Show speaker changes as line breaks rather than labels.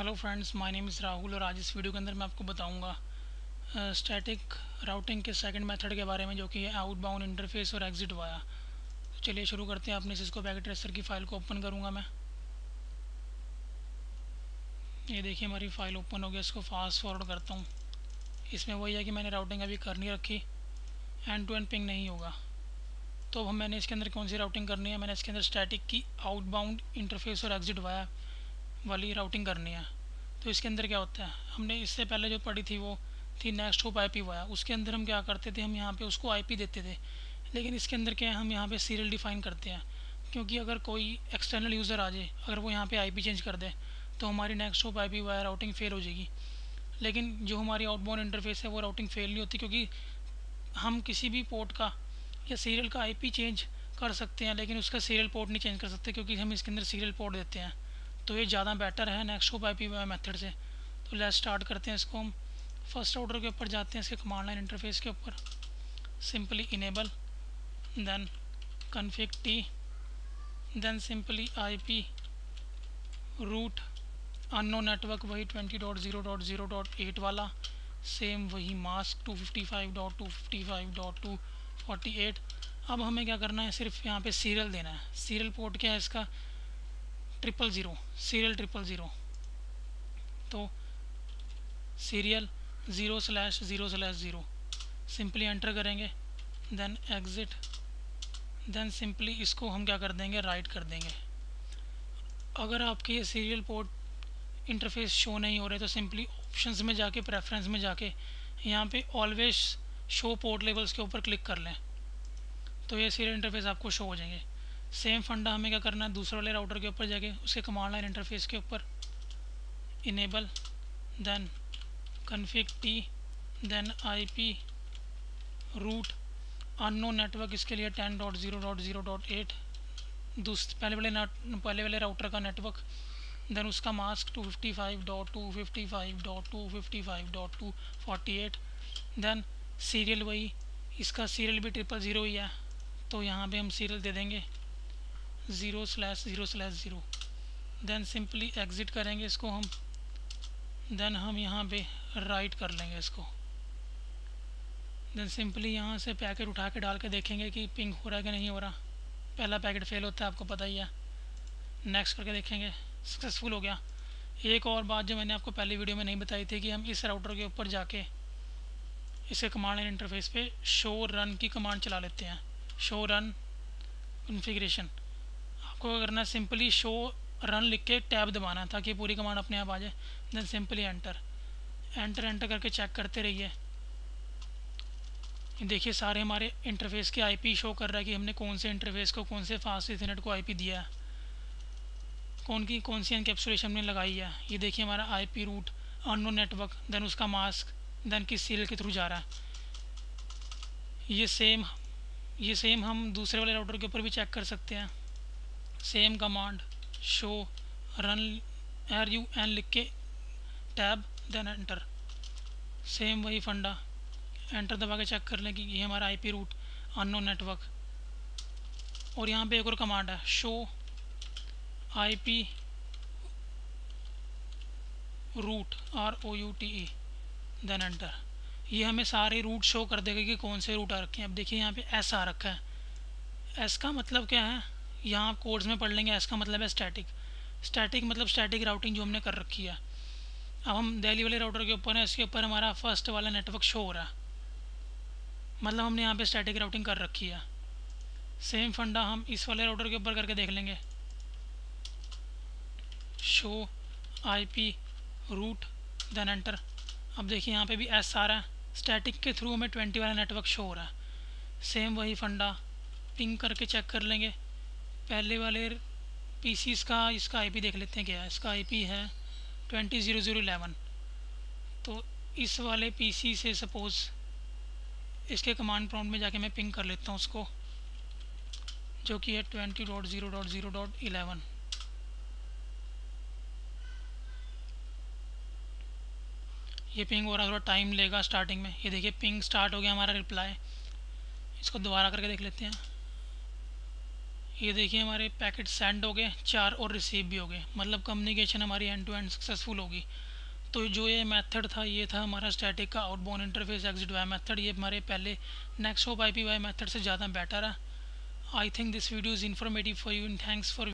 Hello friends my name is Rahul और आज इस वीडियो के अंदर मैं आपको बताऊँगा स्टैटिक राउटिंग के सेकंड मेथड के बारे में जो कि है आउटबाउंड इंटरफेस और एग्जिट वाया तो चलिए शुरू करते हैं अपने सिस्को पैकेट ट्रेसर की फ़ाइल को ओपन करूँगा मैं। ये देखिए, हमारी फ़ाइल ओपन हो गया इसको फास्ट फॉरवर्ड करता हूँ। इसमें वही है कि मैंने राउटिंग अभी कर नहीं रखी एंड टू एंड पिंग नहीं होगा। तो अब मैंने इसके अंदर कौन सी राउटिंग करनी है? मैंने इसके अंदर स्टैटिक की आउटबाउंड इंटरफेस और एग्जिट वाया वाली राउटिंग करनी है। तो इसके अंदर क्या होता है? हमने इससे पहले जो पढ़ी थी वो थी next hop I P via उसके अंदर हम क्या करते थे? हम यहाँ पे उसको आई पी देते थे। लेकिन इसके अंदर क्या है? हम यहाँ पे सीरियल डिफाइन करते हैं। क्योंकि अगर कोई एक्सटर्नल यूज़र आ जाए, अगर वो यहाँ पे आईपी चेंज कर दे तो हमारी next hop I via routing fail हो जाएगी। लेकिन जो हमारी आउटबोर्न इंटरफेस है, वो राउटिंग फेल नहीं होती क्योंकि हम किसी भी पोर्ट का या सीरियल का आईपी चेंज कर सकते हैं, लेकिन उसका सीरियल पोर्ट नहीं चेंज कर सकते क्योंकि हम इसके अंदर सीरियल पोर्ट देते हैं। तो ये ज़्यादा बेटर है नेक्स्ट होप आई मेथड से। तो लेट स्टार्ट करते हैं इसको हम। फ़र्स्ट ऑर्डर के ऊपर जाते हैं इसके कमांड लाइन इंटरफेस के ऊपर। Simply enable then config T then simply IP route अनो नेटवर्क वही twenty dot zero dot zero dot eight वाला। सेम वही mask two fifty five dot two fifty five dot two forty eight अब हमें क्या करना है? सिर्फ़ यहाँ पे सीरियल देना है। सीरियल पोर्ट क्या है इसका? Triple zero serial triple zero तो serial zero slash zero slash zero simply enter करेंगे देन एग्ज़िट देन सिंपली इसको हम क्या कर देंगे राइट कर देंगे. अगर आपके ये सीरियल पोर्ट इंटरफेस शो नहीं हो रहे तो सिंपली ऑप्शंस में जाके प्रेफरेंस में जाके, यहाँ पे ऑलवेज शो पोर्ट लेवल्स के ऊपर क्लिक कर लें. तो ये सीरियल इंटरफेस आपको शो हो जाएँगे. सेम फंडा हमें क्या करना है? दूसरे वाले राउटर के ऊपर जाके उसके कमांड लाइन इंटरफेस के ऊपर enable then config T then IP route अनो नेटवर्क इसके लिए ten dot zero dot zero dot eight पहले वाले पहले वाले राउटर का नेटवर्क देन उसका mask two fifty five dot two fifty five dot two fifty five dot two forty eight then serial वही, इसका सीरियल भी ट्रिपल ज़ीरो ही है तो यहाँ पे हम सीरियल दे देंगे। Zero slash zero slash zero then simply exit करेंगे इसको हम। देन हम यहाँ पे राइट कर लेंगे इसको। देन सिंपली यहाँ से पैकेट उठा के डाल के देखेंगे कि पिंग हो रहा है कि नहीं हो रहा। पहला पैकेट फेल होता है, आपको पता ही है। नेक्स्ट करके देखेंगे। सक्सेसफुल हो गया। एक और बात जो मैंने आपको पहली वीडियो में नहीं बताई थी कि हम इस राउटर के ऊपर जाके इसे कमांड लाइन इंटरफेस पे शो रन की कमांड चला लेते हैं। शो रन कन्फिग्रेशन आपको करना है सिंपली शो रन लिख के टैब दबाना ताकि पूरी कमांड अपने आप आ जाए then simply enter enter enter करके चेक करते रहिए। देखिए, सारे हमारे इंटरफेस के आईपी शो कर रहा है कि हमने कौन से इंटरफेस को, कौन से फास्ट इथरनेट को आईपी दिया है। कौन की, कौन सी एनकेप्सुलेशन हमने लगाई है। ये देखिए हमारा आईपी रूट अनो नेटवर्क देन उसका मास्क देन किस सीरियल के थ्रू जा रहा है। ये सेम ये सेम हम दूसरे वाले राउटर के ऊपर भी चेक कर सकते हैं। Same command show run R U N लिख के टैब देन एंटर सेम वही फंडा। एंटर दबा के चेक कर लें कि ये हमारा आईपी रूट अनो नेटवर्क और यहाँ पे एक और कमांड है show IP route R O U T E then enter ये हमें सारे रूट शो कर देगा कि कौन से रूट आ रखे हैं। अब देखिए यहाँ पे एस आ रखा है। एस का मतलब क्या है? यहाँ कोड्स में पढ़ लेंगे, इसका मतलब है स्टैटिक स्टैटिक मतलब स्टैटिक राउटिंग जो हमने कर रखी है. अब हम दिल्ली वाले राउटर के ऊपर हैं, इसके ऊपर हमारा फ़र्स्ट वाला नेटवर्क शो हो रहा है. मतलब हमने यहाँ पे स्टैटिक राउटिंग कर रखी है. सेम फंडा हम इस वाले राउटर के ऊपर करके देख लेंगे. Show IP route then enter अब देखिए यहाँ पे भी एस आ रहा है. स्टैटिक के थ्रू हमें ट्वेंटी वाला नेटवर्क शो हो रहा है. सेम वही फंडा पिंग करके चेक कर लेंगे. पहले वाले पी का, इसका आईपी देख लेते हैं क्या। इसका आईपी है ट्वेंटी ज़ीरो ज़ीरो इलेवन तो इस वाले पीसी से सपोज़ इसके कमांड प्रॉम्प्ट में जाके मैं पिंग कर लेता हूँ उसको, जो कि है twenty dot zero dot zero dot eleven ये पिंग हो रहा थोड़ा टाइम लेगा स्टार्टिंग में। ये देखिए पिंग स्टार्ट हो गया हमारा रिप्लाई इसको दोबारा करके देख लेते हैं। ये देखिए हमारे पैकेट सेंड हो गए, चार और रिसीव भी हो गए। मतलब कम्युनिकेशन हमारी एंड टू एंड सक्सेसफुल होगी। तो जो ये मेथड था, ये था हमारा स्टैटिक का outbound interface exit via method ये हमारे पहले next hop I P via method से ज़्यादा बेटर है। I think this video is informative for you and thanks for